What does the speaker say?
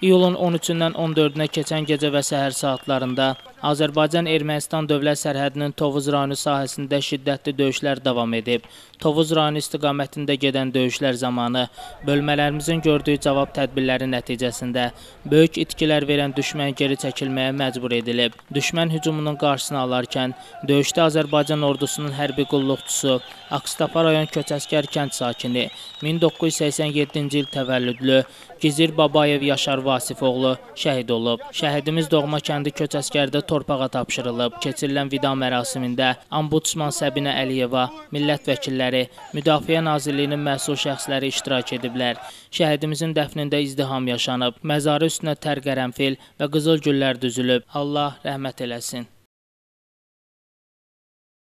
İyulun 13-dən 14-nə keçən gecə və səhər saatlarında Azərbaycan-Ermənistan dövlət sərhədinin Tovuz rayonu sahəsində şiddətli döyüşlər davam edib. Tovuz rayonu istiqamətində gedən döyüşlər zamanı bölmələrimizin gördüyü cavab tədbirləri nəticəsində böyük itkilər verən düşmən geri çəkilməyə məcbur edilib. Düşmən hücumunun qarşısını alarkən döyüşdə Azərbaycan ordusunun hərbi qulluqçusu Akstapa rayon Köçəskər kənd sakini 1987-ci il təvəllüdlü Gizir Babayev Yaşar Vasifoğlu şəhid olub. Şəhidimiz doğma kəndi Köçəskərdə torpağa tapşırılıb. Keçirilən vida mərasimində Ombudsman Səbinə Əliyeva, millət vəkilləri, Müdafiə Nazirliyinin məsul şəxsləri iştirak ediblər. Şəhidimizin dəfnində izdiham yaşanıb. Məzarı üstünə tər qərənfil və qızıl güllər düzülüb. Allah rəhmət eləsin.